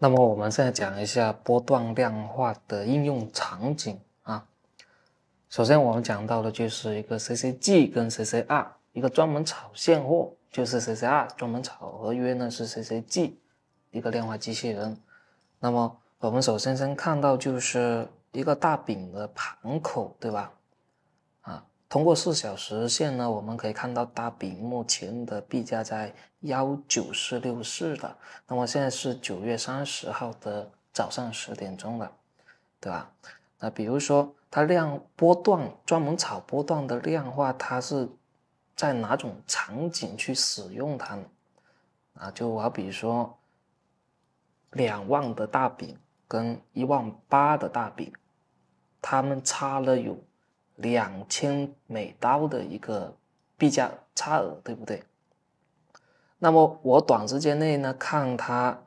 那么我们现在讲一下波段量化的应用场景啊。首先我们讲到的就是一个 CCG 跟 CCR，一个专门炒现货就是 CCR，专门炒合约呢是 CCG，一个量化机器人。那么我们首先先看到就是一个大饼的盘口，对吧？啊，通过四小时线呢，我们可以看到大饼目前的币价在幺九四六四的。那么现在是九月三十号的早上十点钟了，对吧？那比如说它量波段专门炒波段的量化，它是在哪种场景去使用它呢？啊，就好比说。两万的大饼跟一万八的大饼，它们差了有两千美刀的一个币价差额，对不对？那么我短时间内呢，看它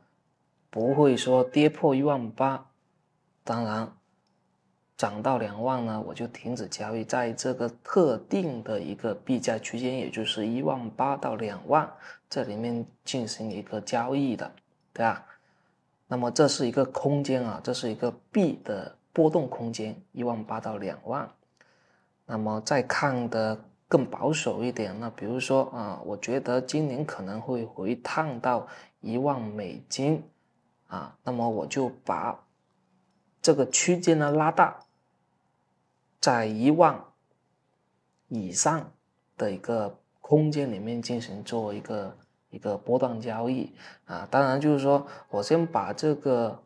不会说跌破一万八，当然涨到两万呢，我就停止交易，在这个特定的一个币价区间，也就是一万八到两万这里面进行一个交易的，对吧？那么这是一个空间啊，这是一个币的波动空间，一万八到两万。那么再看的更保守一点，那比如说啊，我觉得今年可能会回探到一万美金啊，那么我就把这个区间呢拉大，在一万以上的一个空间里面进行做一个。一个波段交易啊，当然就是说我先把这个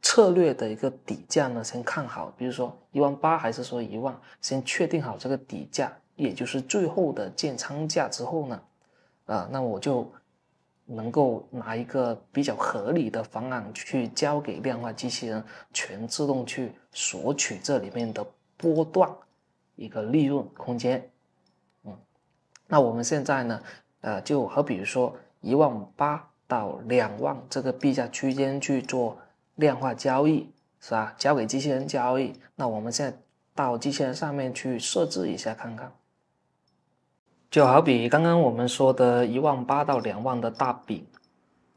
策略的一个底价呢先看好，比如说一万八还是说一万，先确定好这个底价，也就是最后的建仓价之后呢，啊，那我就能够拿一个比较合理的方案去交给量化机器人，全自动去索取这里面的波段一个利润空间。嗯，那我们现在呢？呃，就好比如说一万八到两万这个币价区间去做量化交易，是吧？交给机器人交易。那我们现在到机器人上面去设置一下看看。就好比刚刚我们说的一万八到两万的大饼，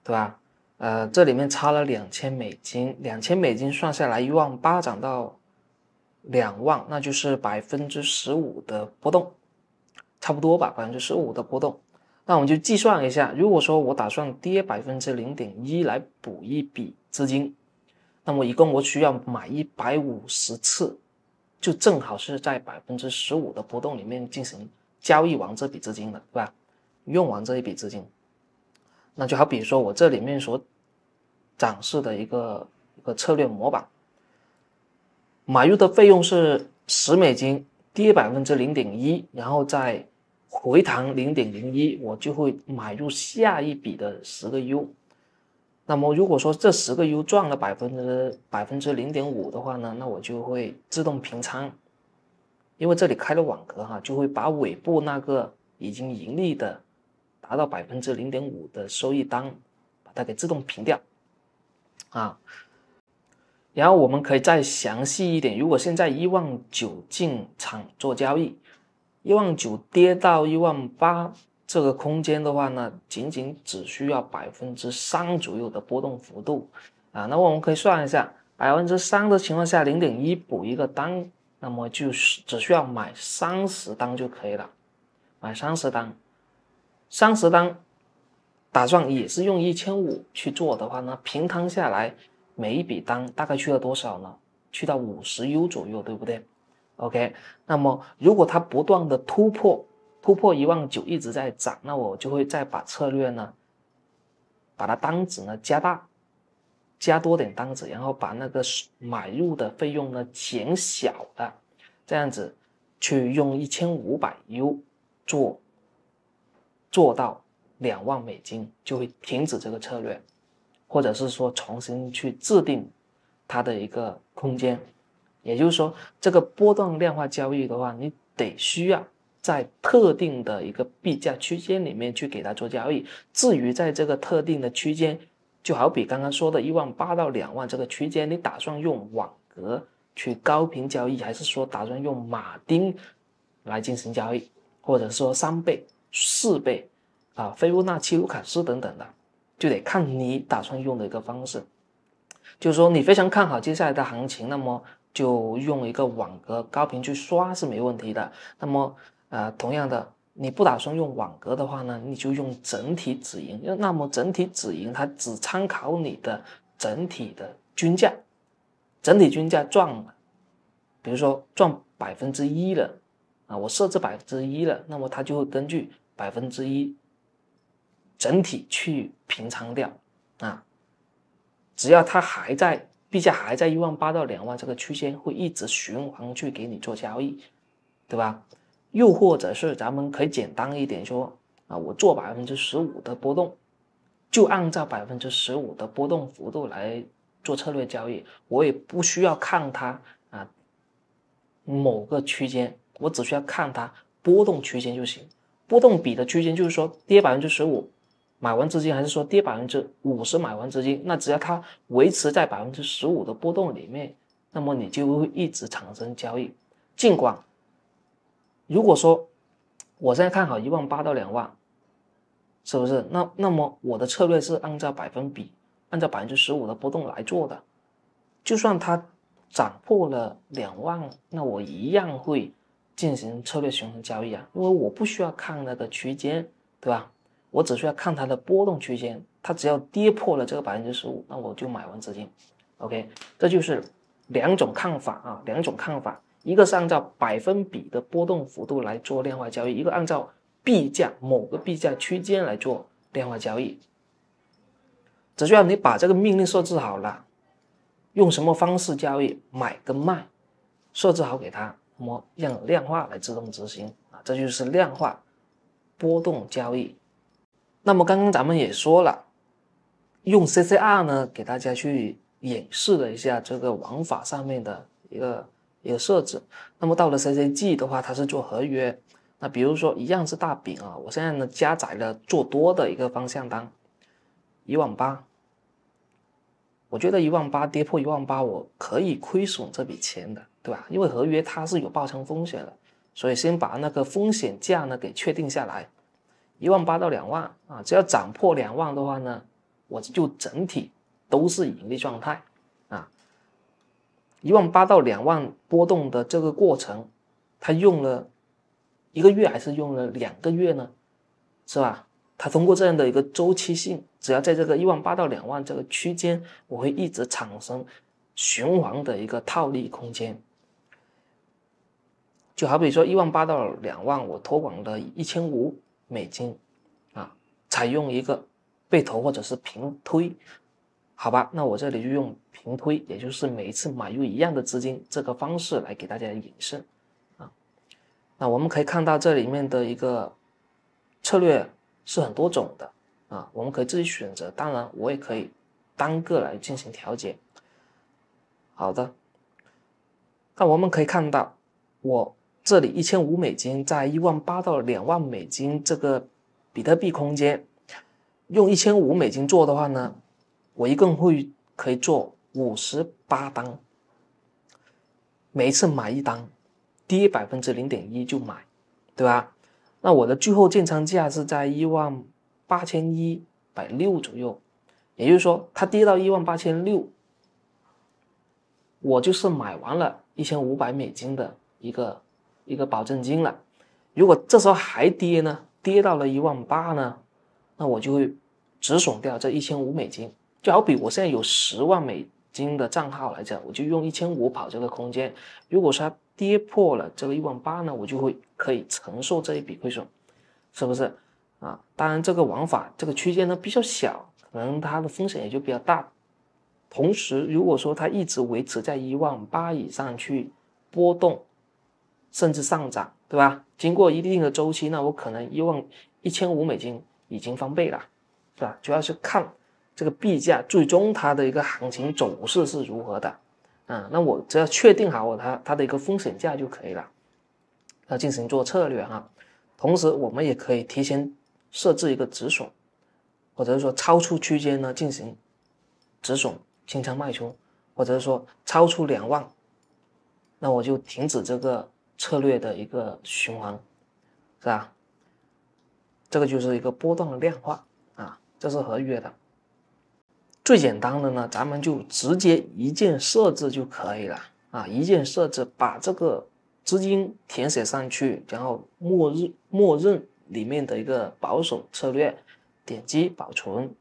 对吧？呃，这里面差了两千美金，两千美金算下来一万八涨到两万，那就是百分之十五的波动，差不多吧？百分之十五的波动。那我们就计算一下，如果说我打算跌百分之零点一来补一笔资金，那么一共我需要买一百五十次，就正好是在百分之十五的波动里面进行交易完这笔资金的，对吧？用完这一笔资金，那就好比说我这里面所展示的一个一个策略模板，买入的费用是十美金，跌百分之零点一，然后再。回弹零点零一，我就会买入下一笔的十个 U。那么如果说这十个 U 赚了百分之百分之零点五的话呢，那我就会自动平仓，因为这里开了网格哈，就会把尾部那个已经盈利的达到百分之零点五的收益单，把它给自动平掉啊。然后我们可以再详细一点，如果现在一万九进场做交易。一万九跌到一万八，这个空间的话呢，仅仅只需要百分之三左右的波动幅度啊。那我们可以算一下，百分之三的情况下，零点一补一个单，那么就是只需要买三十单就可以了。买三十单，三十单，打算也是用一千五去做的话呢，平摊下来，每一笔单大概去了多少呢？去到五十 U 左右，对不对？OK，那么如果它不断的突破，突破一万九一直在涨，那我就会再把策略呢，把它单子呢加大，加多点单子，然后把那个买入的费用呢减小的，这样子去用一千五百 U 做，做到两万美金就会停止这个策略，或者是说重新去制定它的一个空间。也就是说，这个波段量化交易的话，你得需要在特定的一个币价区间里面去给它做交易。至于在这个特定的区间，就好比刚刚说的一万八到两万这个区间，你打算用网格去高频交易，还是说打算用马丁来进行交易，或者说三倍、四倍啊、菲波那契、卢卡斯等等的，就得看你打算用的一个方式就是说你非常看好接下来的行情，那么就用一个网格高频去刷是没问题的。那么呃，同样的，你不打算用网格的话呢，你就用整体止盈。那么整体止盈它只参考你的整体的均价，整体均价赚，比如说赚百分之一了啊，我设置百分之一了，那么它就会根据百分之一整体去平仓掉啊。只要它还在币价还在一万八到两万这个区间，会一直循环去给你做交易，对吧？又或者是咱们可以简单一点说啊，我做百分之十五的波动，就按照百分之十五的波动幅度来做策略交易，我也不需要看它啊某个区间，我只需要看它波动区间就行。波动比的区间就是说跌百分之十五。买完资金还是说跌百分之五十买完资金，那只要它维持在百分之十五的波动里面，那么你就会一直产生交易。尽管如果说我现在看好一万八到两万，是不是？那那么我的策略是按照百分比，按照百分之十五的波动来做的。就算它涨破了两万，那我一样会进行策略循环交易啊，因为我不需要看那个区间，对吧？我只需要看它的波动区间，它只要跌破了这个百分之十五，那我就买完资金。OK，这就是两种看法啊，两种看法，一个是按照百分比的波动幅度来做量化交易，一个按照币价某个币价区间来做量化交易。只需要你把这个命令设置好了，用什么方式交易，买跟卖，设置好给它，那么让量化来自动执行啊，这就是量化波动交易。那么刚刚咱们也说了，用 CCR 呢给大家去演示了一下这个玩法上面的一个一个设置。那么到了 CCG 的话，它是做合约。那比如说一样是大饼啊，我现在呢加载了做多的一个方向单，一万八。我觉得一万八跌破一万八，我可以亏损这笔钱的，对吧？因为合约它是有爆仓风险的，所以先把那个风险价呢给确定下来。一万八到两万啊，只要涨破两万的话呢，我就整体都是盈利状态。一万八到两万波动的这个过程，它用了一个月还是用了两个月呢？是吧？它通过这样的一个周期性，只要在这个一万八到两万这个区间，我会一直产生循环的一个套利空间。就好比说一万八到两万，我托管了一千五。美金，啊，采用一个被投或者是平推，好吧，那我这里就用平推，也就是每一次买入一样的资金这个方式来给大家演示，啊，那我们可以看到这里面的一个策略是很多种的，啊，我们可以自己选择，当然我也可以单个来进行调节。好的，那我们可以看到我。这里一千五美金在一万八到两万美金这个比特币空间，用一千五美金做的话呢，我一共会可以做五十八单，每一次买一单，跌百分之零点一就买，对吧？那我的最后建仓价是在一万八千一百六左右，也就是说它跌到一万八千六，我就是买完了一千五百美金的一个。一个保证金了，如果这时候还跌呢，跌到了一万八呢，那我就会止损掉这一千五美金。就好比我现在有十万美金的账号来讲，我就用一千五跑这个空间。如果说它跌破了这个一万八呢，我就会可以承受这一笔亏损，是不是啊？当然，这个玩法这个区间呢比较小，可能它的风险也就比较大。同时，如果说它一直维持在一万八以上去波动。甚至上涨，对吧？经过一定的周期，那我可能一万一千五美金已经翻倍了，是吧？主要是看这个币价最终它的一个行情走势是如何的，啊，那我只要确定好它它的一个风险价就可以了，要进行做策略哈。同时，我们也可以提前设置一个止损，或者是说超出区间呢进行止损清仓卖出，或者是说超出两万，那我就停止这个。策略的一个循环，是吧？这个就是一个波段的量化啊，这是合约的。最简单的呢，咱们就直接一键设置就可以了啊！一键设置，把这个资金填写上去，然后默认默认里面的一个保守策略，点击保存，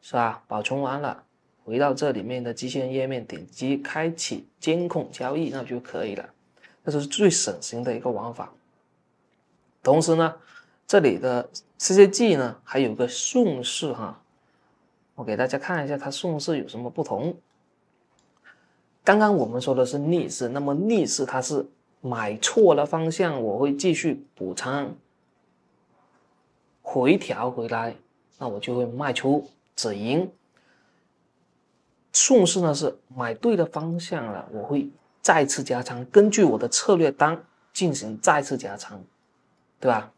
是吧？保存完了，回到这里面的机器人页面，点击开启监控交易，那就可以了。这是最省心的一个玩法。同时呢，这里的 CCG 呢还有个顺势哈。我给大家看一下它顺势有什么不同。刚刚我们说的是逆势，那么逆势它是买错了方向，我会继续补仓，回调回来，那我就会卖出止盈。顺势呢是买对了方向了，我会再次加仓，根据我的策略单进行再次加仓，对吧？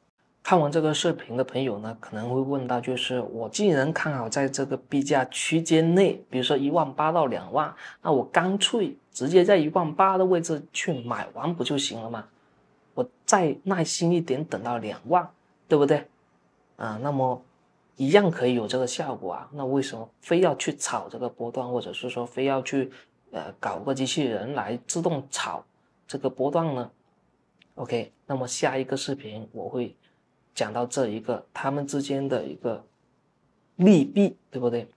看完这个视频的朋友呢，可能会问到，就是我既然看好在这个币价区间内，比如说一万八到两万，那我干脆直接在一万八的位置去买完不就行了吗？我再耐心一点，等到两万，对不对？啊，那么一样可以有这个效果啊。那为什么非要去炒这个波段，或者是说非要去呃搞个机器人来自动炒这个波段呢？OK，那么下一个视频我会。讲到这一个，他们之间的一个利弊，对不对？